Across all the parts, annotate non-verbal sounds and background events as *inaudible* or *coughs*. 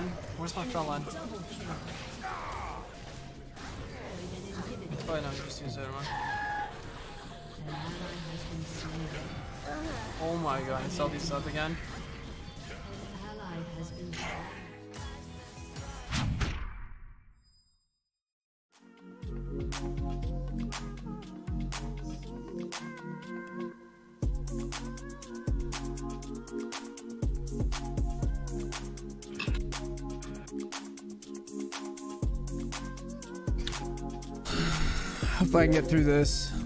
man. Where's my front line? Oh, no, just used it, Oh my god, I saw these up again. I can get through this.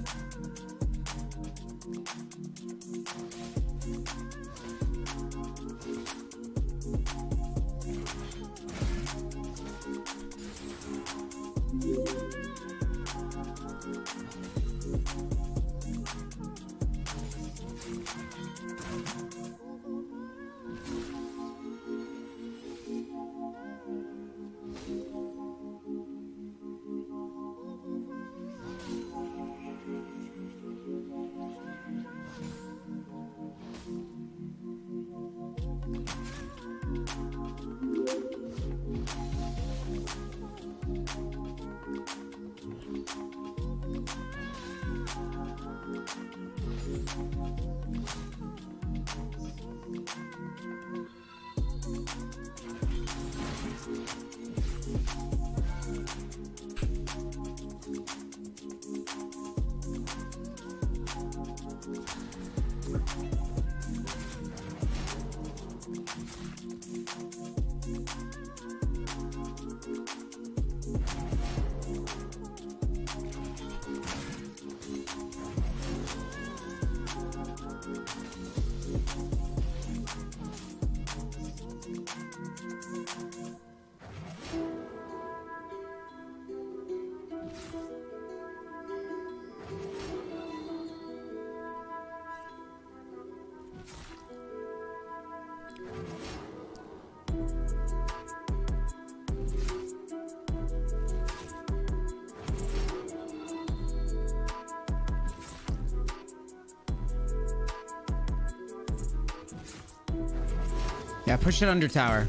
Yeah, push it under tower.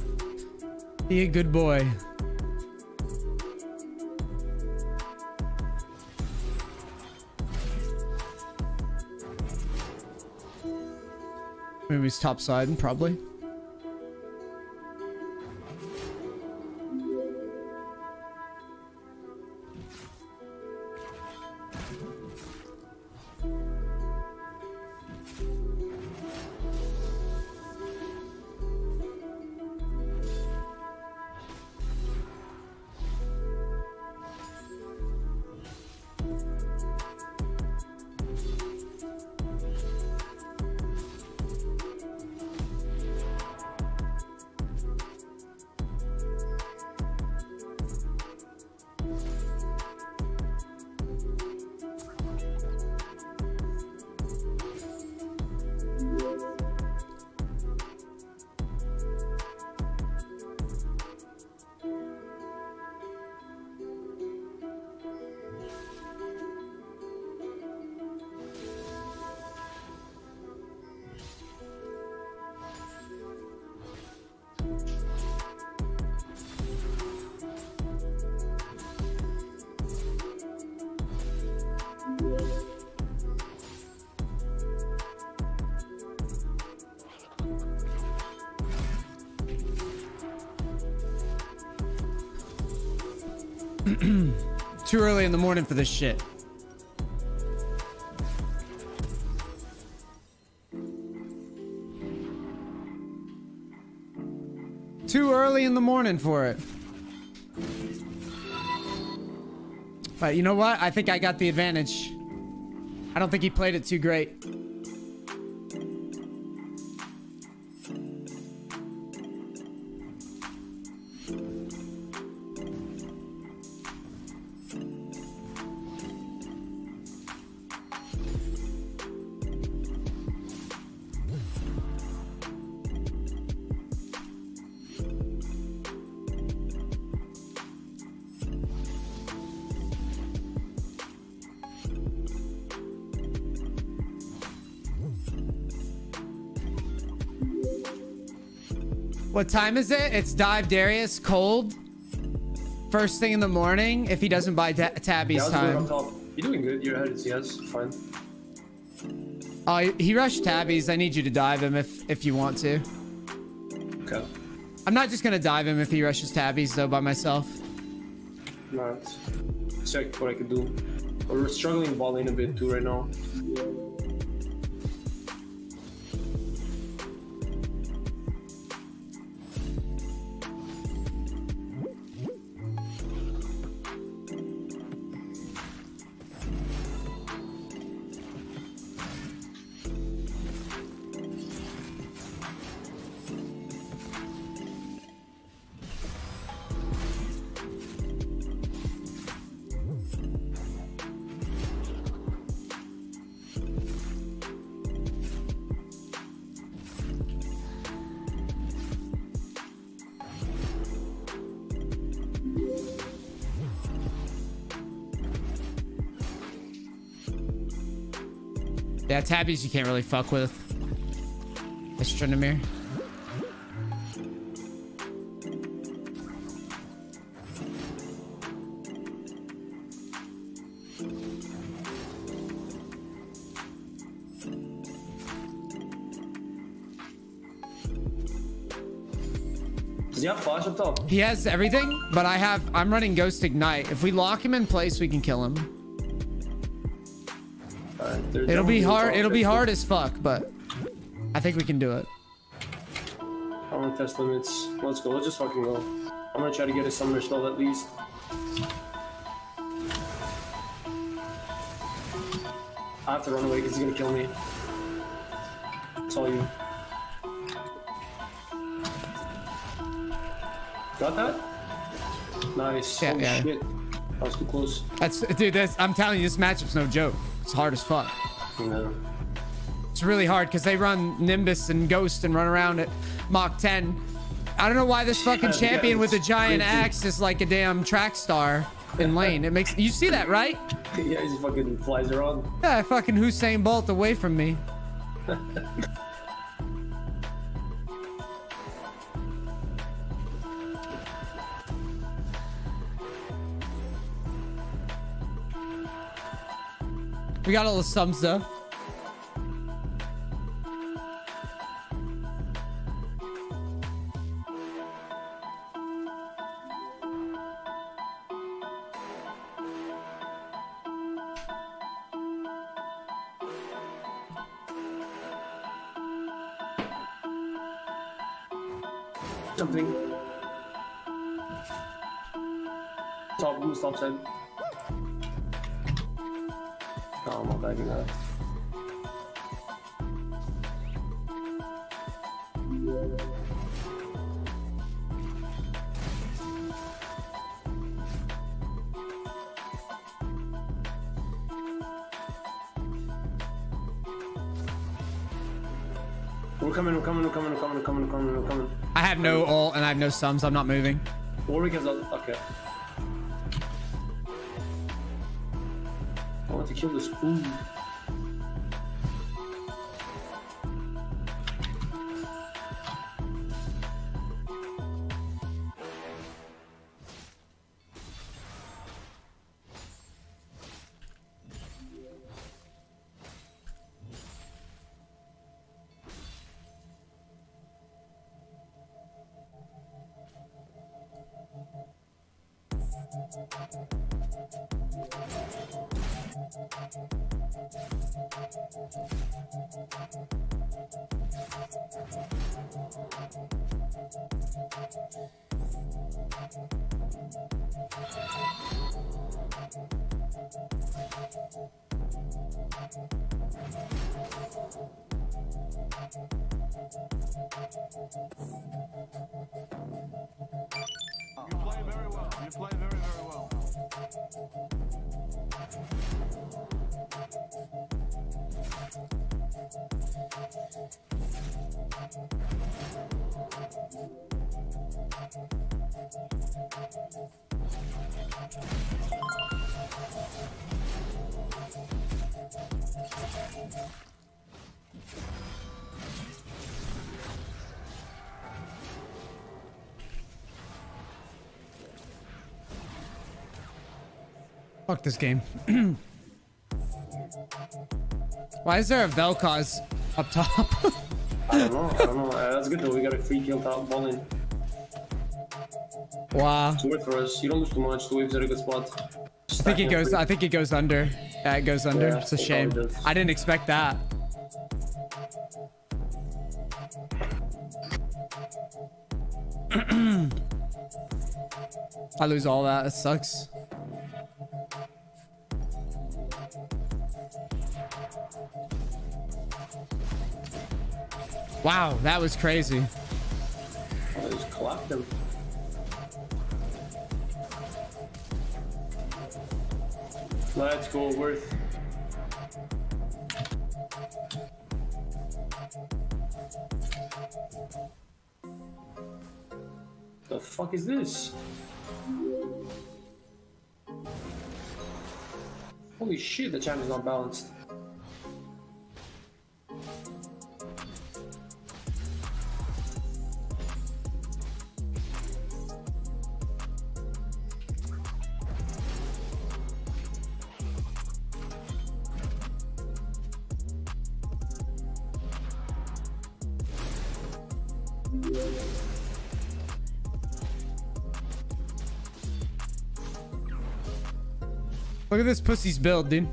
Be a good boy. Maybe it's top side, probably. Too early in the morning for this shit. Too early in the morning for it. But you know what? I think I got the advantage. I don't think he played it too great. What time is it? It's dive Darius cold. First thing in the morning. If he doesn't buy ta Tabis Yeah, going time. You're doing good. You're ahead of CS. Fine. Oh, he- he rushed Tabis. I need you to dive him if if you want to. Okay. I'm not just gonna dive him if he rushes Tabis though by myself. Alright. Check what I could do. We're struggling balling a bit too right now. Yeah, Tabis you can't really fuck with. Astronomer. Does he have flash up top? He has everything, but I have I'm running Ghost Ignite. If we lock him in place, we can kill him. There's It'll be hard. It'll be hard as fuck, but I think we can do it. I want to test limits. Let's go. Let's just fucking go. I'm gonna try to get a summoner spell at least. I have to run away because he's gonna kill me. It's all you. Got that? Nice. Yeah, Holy yeah. shit. That was too close. That's dude. That's I'm telling you, this matchup's no joke. It's hard as fuck. No. It's really hard because they run Nimbus and Ghost and run around at Mach 10. I don't know why this fucking Yeah, champion with a giant axe is like a damn track star in lane. It makes you see that, right? *laughs* yeah, he just fucking flies around. Yeah, fucking Usain Bolt away from me. *laughs* we got all the sums though. No sums. I'm not moving. Warwick has a. Okay. I want to kill this fool. Fuck this game. *clears throat* Why is there a Vel'Koz up top? *laughs* I don't know. I don't know. Uh, that's good though. We got a free kill top balling. wow. It's worth for us. You don't lose too much. The waves at a good spot. I think it goes. I think it goes under. Yeah, it goes under. Yeah, it's a it shame. I didn't expect that. *clears throat* I lose all that. It sucks. Wow, that was crazy. I just clapped him. Let's go, Worth. The fuck is this? Holy shit, the champ is not balanced. Look at this pussy's build, dude.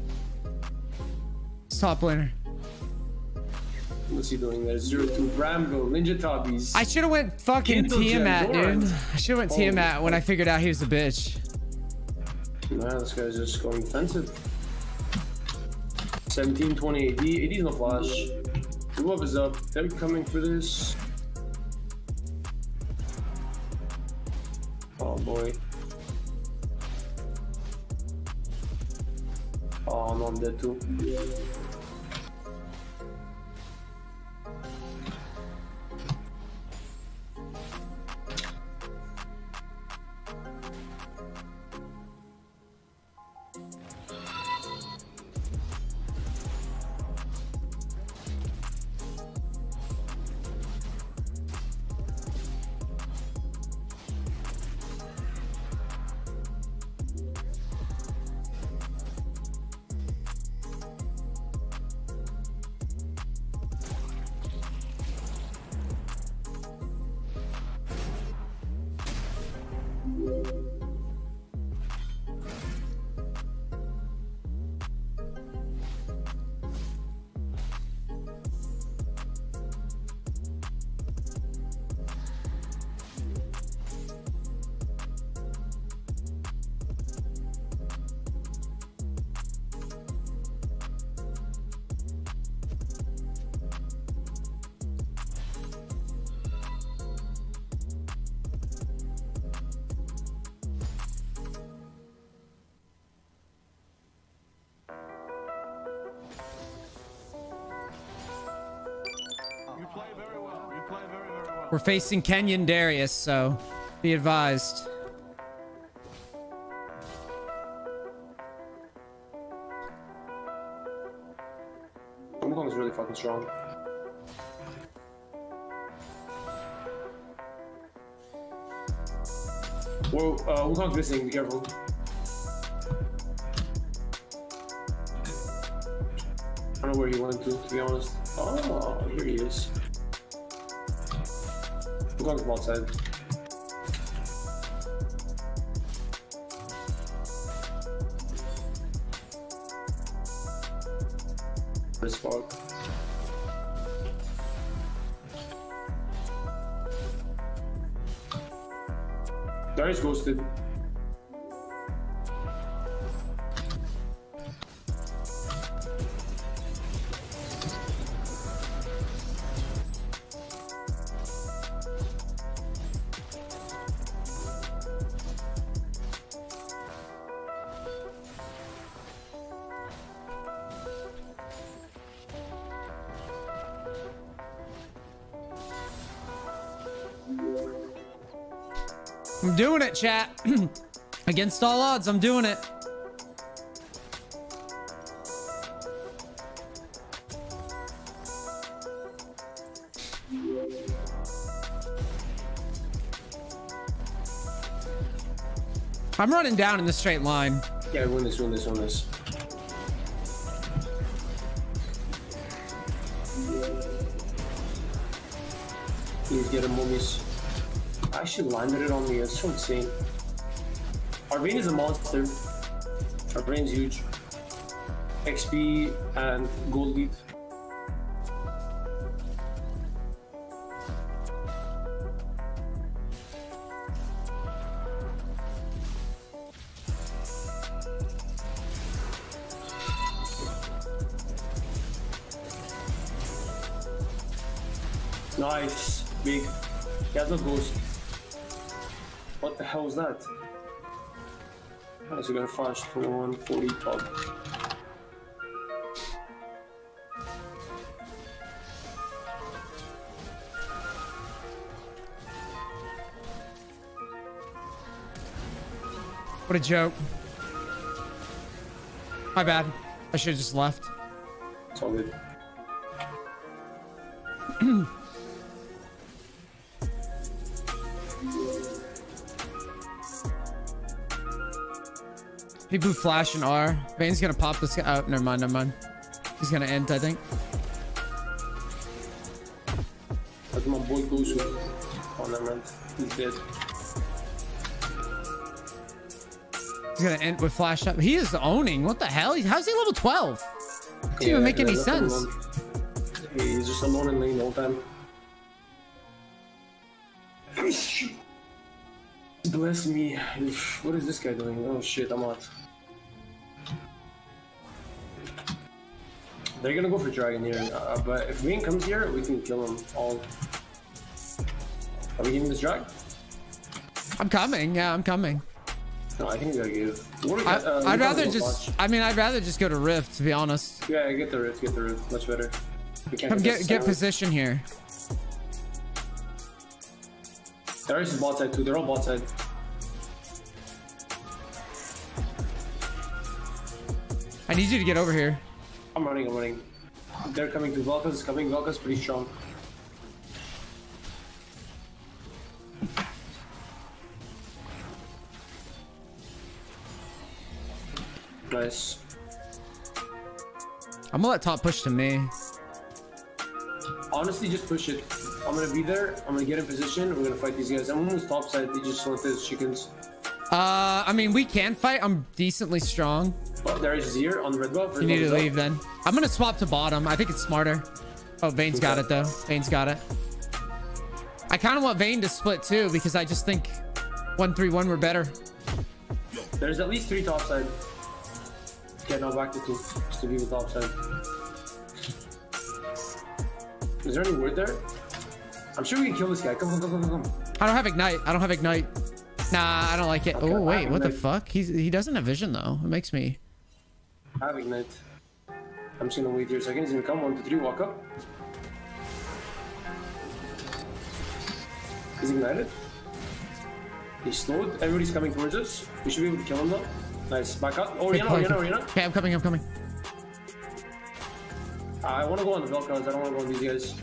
It's top laner. What's he doing there? Zero two Bramble, Ninja Tabis. I should have went fucking Kindle Tiamat, dude. I should have went Tiamat when I figured out he was a bitch. Nah, this guy's just going defensive. 17, 20 AD. AD's no flash. The love is up. They're coming for this. Oh boy. Oh no, I'm dead We're facing Kenyan Darius, so be advised. Wukong is really fucking strong. Whoa, uh, Wukong's missing, be careful. I don't know where he went to, to be honest. Oh, here he is. Wukong's bot side. This fuck. Darius ghosted. Against all odds, I'm doing it. I'm running down in the straight line. Yeah, win this, win this, win this. Please get him, mummies. I actually landed it on me. It's so insane. Arvane is a monster. our Vayne's huge. XP and gold lead. He gonna flash to 140 top? What a joke. My bad. I should have just left. It's all good. People flash and R. Vayne's gonna pop this guy. Oh, never mind, never mind. He's gonna end, I think. That's my boy Gosu. Oh, never mind. He's dead. He's gonna end with flash up. He is owning. What the hell? How's he level 12? Doesn't even make any yeah, him sense. He's just alone in lane the time. *coughs* Bless me. What is this guy doing? Oh shit, I'm out. They're gonna go for dragon here, uh, but if Vayne comes here, we can kill him all. Are we giving this drag? I'm coming. Yeah, I'm coming. No, I think we gotta give. What I? Uh, I'd rather just. botch. I mean, I'd rather just go to Rift, to be honest. Yeah, I get the rift, get the rift. Much better. We can't get get position here. Darius is bot side too. They're all bot side. I need you to get over here. I'm running, I'm running. They're coming to Vel'Koz is coming. Vel'Koz pretty strong. Nice. I'm gonna let top push to me. Honestly, just push it. I'm gonna be there. I'm gonna get in position. We're gonna fight these guys. I'm almost top side. They just want those chickens. Uh, I mean, we can fight. I'm decently strong. Oh, Darius is on red buff. You need to leave then. I'm gonna swap to bottom. I think it's smarter. Oh, Vayne's got it though. Vayne's got it. I kind of want Vane to split too because I just think one three one we're better. There's at least three top side. Okay, now back to two. Just to be with top side. Is there any word there? I'm sure we can kill this guy. Come, come, come, come, come. I don't have ignite. I don't have ignite. Nah, I don't like it. Okay, oh wait, what the fuck? He's he doesn't have vision though. It makes me. I have ignite. I'm just gonna wait here a second. He's gonna come. One, two, three. Walk up. He's ignited. He's slowed. Everybody's coming towards us. We should be able to kill him though. Nice. Back up. Oh, Orianna, Orianna. Orianna. Okay, I'm coming. I'm coming. Uh, I want to go on the Vel'Koz. I don't want to go on these guys.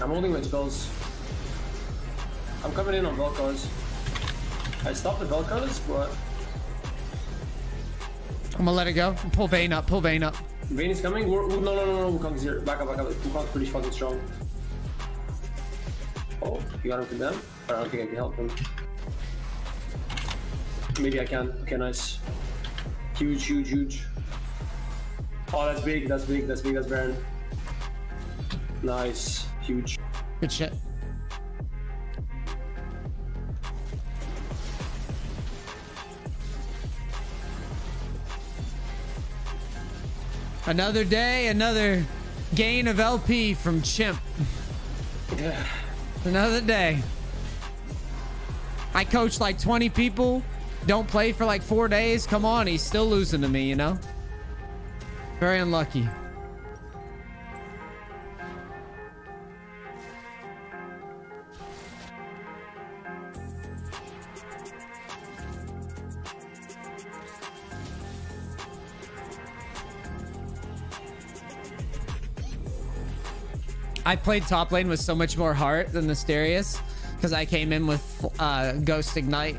I'm holding my spells. I'm coming in on Vel'Koz. I stopped the Vel'Koz, but I'm gonna let it go. Pull Vayne up. Pull Vayne up. Vayne is coming. We're, no, no, no, no. Wukong's here. Back up, back up. Wukong's pretty fucking strong. Oh, you got him condemned? I don't think I can help him. Maybe I can. Okay, nice. Huge, huge, huge. Oh, that's big. That's big. That's big. That's Baron. Nice. Huge. Good shit. Another day, another gain of LP from Chimp. Yeah. Another day. I coach like 20 people, don't play for like four days. Come on, he's still losing to me, you know? Very unlucky. I played top lane with so much more heart than Asterius because I came in with uh, Ghost Ignite.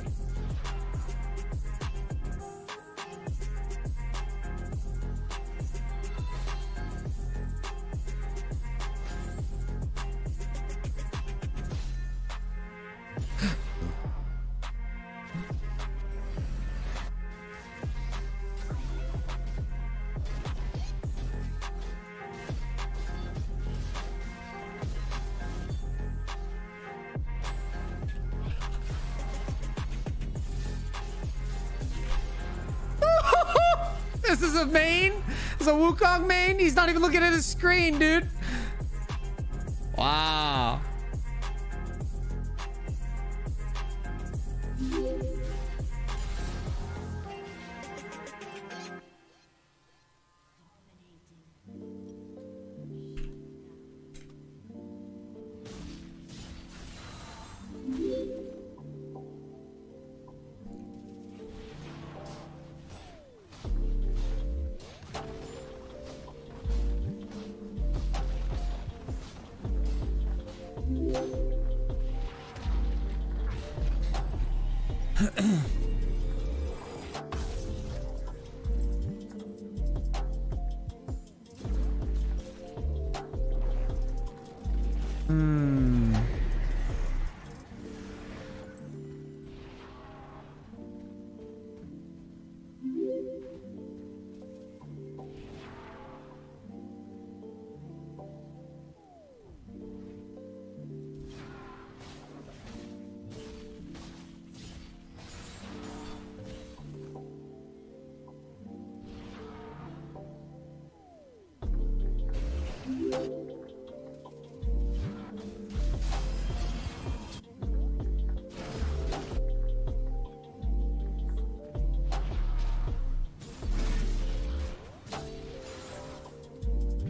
This is a main? This is a Wukong main? He's not even looking at his screen, dude. Wow.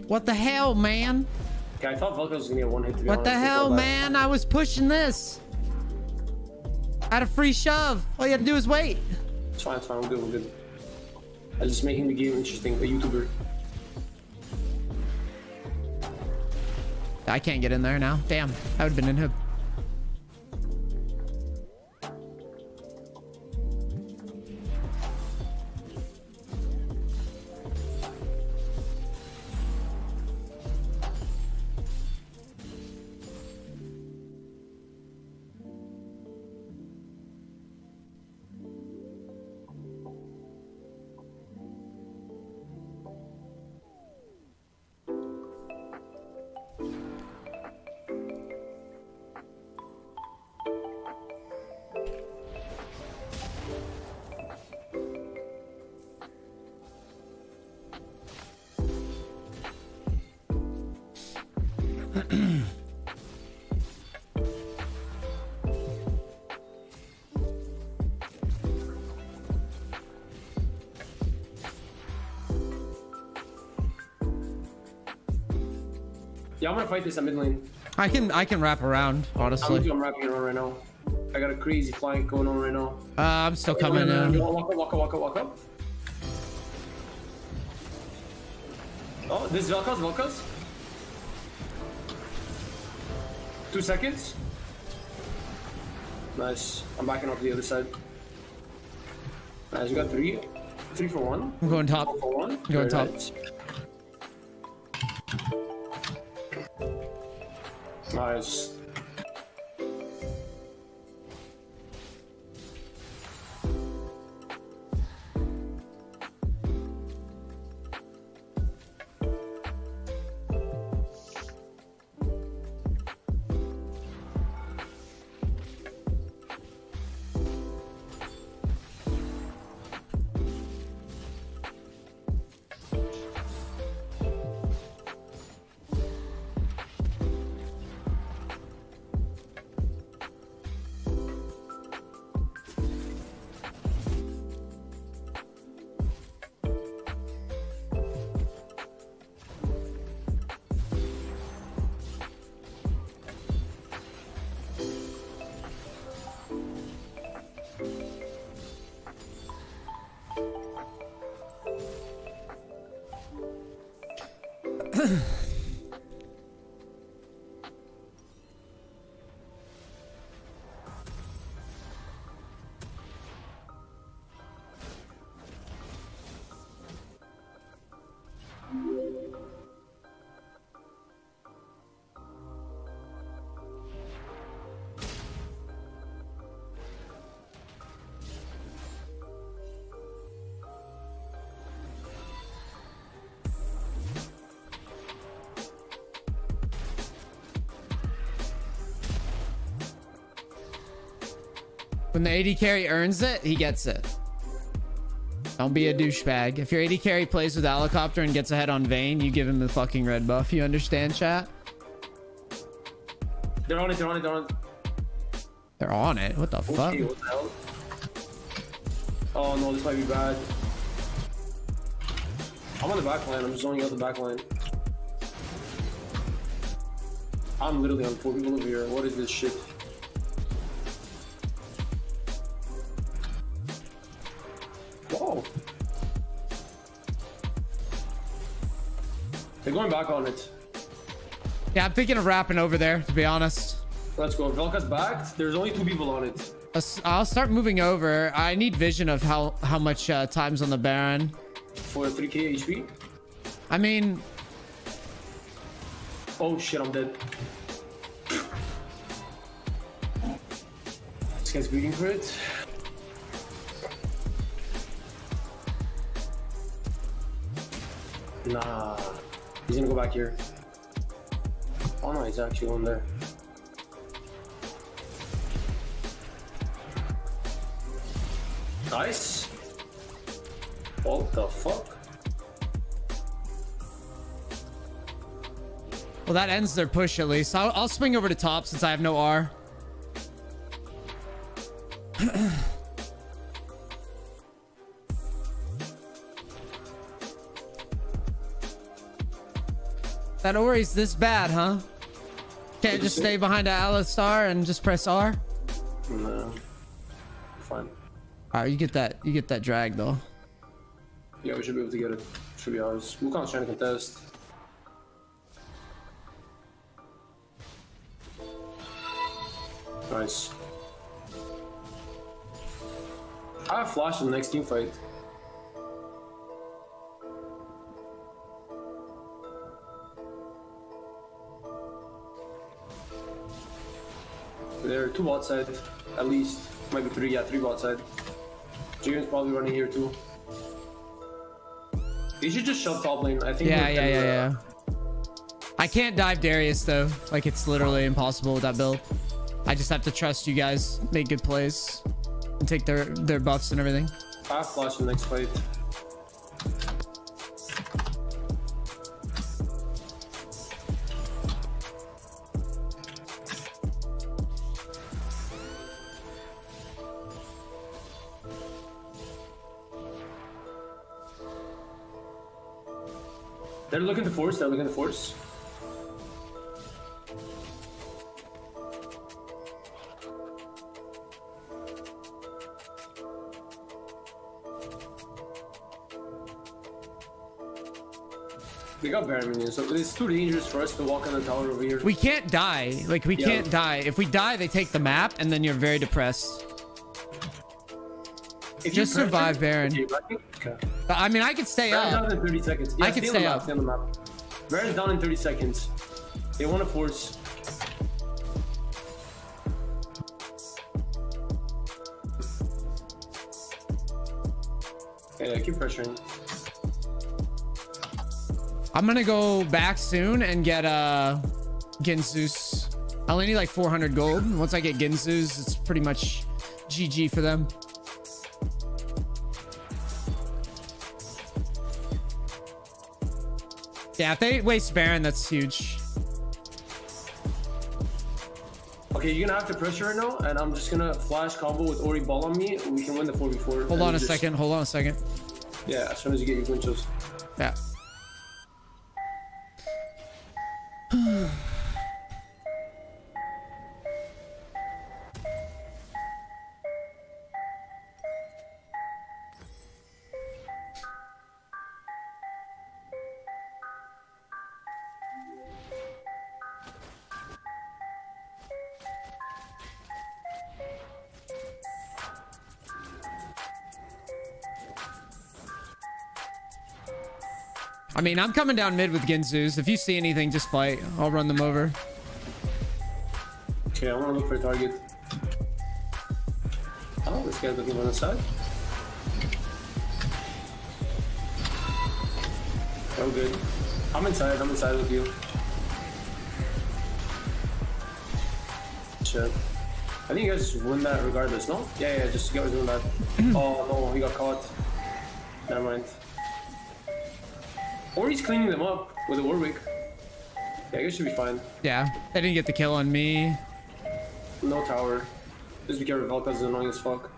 What the hell, man? Yeah, I thought Velcro was gonna get one hit. To be What the hell, man? I was pushing this. I had a free shove. All you had to do is wait. It's fine, it's fine. I'm good, I'm good. I was just making the game interesting. A YouTuber. I can't get in there now. Damn, I would have been in him. Yeah, I'm gonna fight this at mid lane. I can I can wrap around, honestly. I'm. I'm wrapping around right now. I got a crazy flank going on right now. Uh, I'm still coming in. Walk up, walk up, walk up, walk up. Oh, this is Vel'Koz, Vel'Koz. Two seconds. Nice. I'm backing up to the other side. Nice, we got three. Three for one. I'm going top. Four for one. I'm Going Very top. Nice. Nice. When the AD carry earns it, he gets it. Don't be a douchebag. If your AD carry plays with helicopter and gets ahead on Vayne, you give him the fucking red buff. You understand, chat? They're on it, they're on it, they're on it. They're on it. What the oh, fuck? Okay, what the? Oh no, this might be bad. I'm on the back line, I'm zoning out the back line. I'm literally on four people over here. What is this shit? Whoa. They're going back on it. Yeah, I'm thinking of wrapping over there, to be honest. Let's go. Vel'Koz back. There's only two people on it. I'll start moving over. I need vision of how, how much uh, time's on the Baron. For 3k HP. I mean, Oh shit, I'm dead. This guy's beating for it. Nah. Uh, he's gonna go back here. Oh no, he's actually on there. Nice. What the fuck? well, that ends their push at least. I'll, I'll swing over to top since I have no R. *clears throat* that Ori's this bad, huh? Can't just stay behind a Alistar and just press R? No. Fine. Alright, you get that. You get that drag though. Yeah, we should be able to get it. Should be ours. Wukong's trying to contest. Nice. I have flash in the next team fight. There are two bot side, at least. Maybe three, yeah, three bot side. Jigen's probably running here too. You should just shove top lane. I think. Yeah, yeah, yeah, yeah. I can't dive Darius though. Like it's literally impossible with that build. I just have to trust you guys make good plays and take their their buffs and everything. I flash in the next fight. They're looking to force, they're looking to force. They got Baron minions, so it's too dangerous for us to walk on the tower over here. We can't die. Like we Yeah. can't die. If we die, they take the map and then you're very depressed. If just survive, Baron. Okay, I think- okay. But, I mean, I could stay Baron's up. down in 30 seconds. Yeah, I can stay on stay the up. Stay on the map. Baron's down in 30 seconds. They want to force. Yeah, keep pressuring. I'm gonna go back soon and get uh Guinsoo's. I only need like 400 gold. Once I get Guinsoo's, it's pretty much GG for them. Yeah, if they waste Baron, that's huge. Okay, you're gonna have to pressure right now, and I'm just gonna flash combo with Ori ball on me. We can win the 4v4. Hold on a just- second. Hold on a second. Yeah, as soon as you get your winches. I mean, I'm coming down mid with Guinsoo's. If you see anything, just fight. I'll run them over. Okay, I wanna look for a target. Oh, this guy's looking on the side. Oh, good. I'm inside. I'm inside with you. Shit. I think you guys just win that regardless, no? Yeah, yeah, just you guys win that. *clears throat* oh no, he got caught. Never mind. Or he's cleaning them up with a Warwick. Yeah, I guess should be fine. Yeah, they didn't get the kill on me. No tower. Just be careful, Vel'Koz annoying as fuck.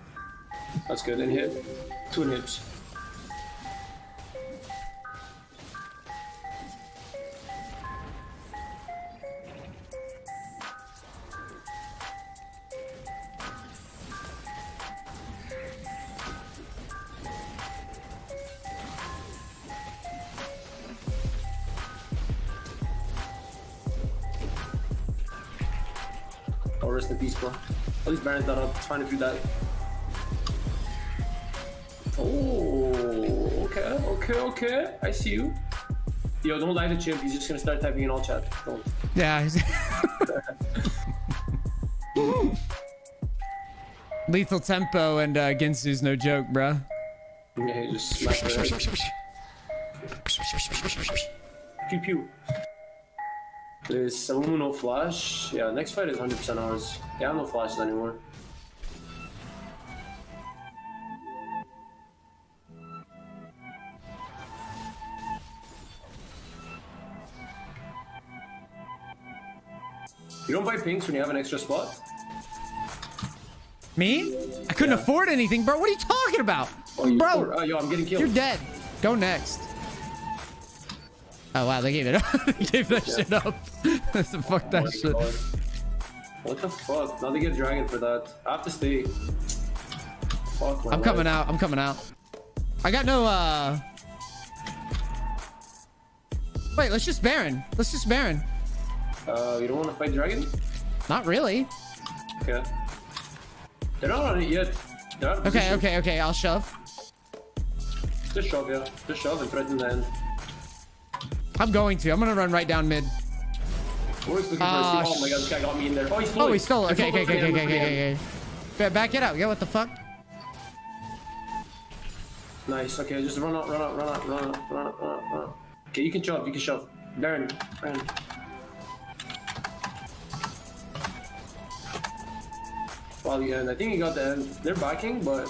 That's good. And hit. Two hits. Trying to do that. Oh, okay, okay, okay. I see you. Yo, don't lie to Chimp. He's just gonna start typing in all chat. Don't. Yeah. *laughs* Lethal tempo and uh, Guinsoo's no joke, bruh. Yeah, he just smack her head. Pew pew. There's Salumu no flash. Yeah, next fight is 100% ours. Yeah, no flashes anymore. You don't buy pinks when you have an extra spot? Me? I couldn't Yeah. afford anything, bro. What are you talking about? Oh, bro, Oh, yo, I'm getting killed. you're dead. Go next. Oh, wow. They gave it *laughs* up. they gave that shit up. *laughs* That's so fuck Oh that shit. God. What the fuck? Now they get dragon for that. I have to stay. Fuck I'm coming out. I'm coming out. I got no, uh... Wait, let's just Baron. Let's just Baron. Uh, you don't want to fight dragon? Not really. Okay. They're not on it yet. They're out of Okay, position. okay, okay. I'll shove. Just shove, yeah. Just shove and threaten the end. I'm going to. I'm going to run right down mid. Warwick's looking for a. Oh my god, this guy got me in there. Oh, he stole Oh, he stole it. Okay, okay, okay, okay, okay, okay, okay. Back it out. Yeah, what the fuck? Nice, okay, just run out, run out, run out, run out, run out, run out. Okay, you can shove, you can shove. Baron, Baron. Wow, the end. I think he got the end. They're backing, but.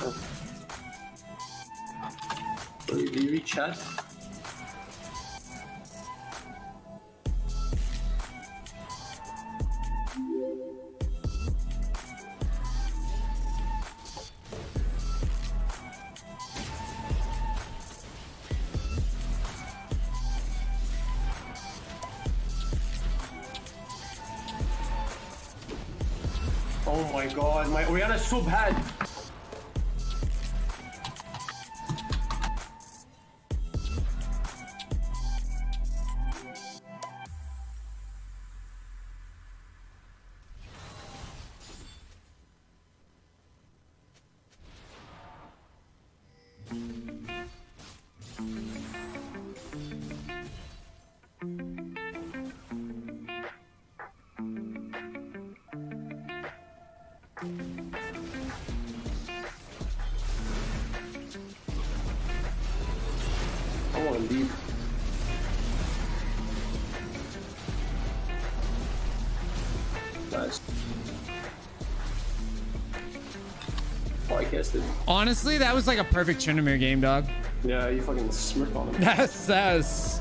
Oh. You read chat? My I guessed it. Honestly, that was like a perfect Tryndamere game, dog. Yeah, you fucking smirked on him. *laughs* That's us.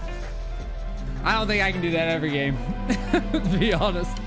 I don't think I can do that every game, *laughs* to be honest.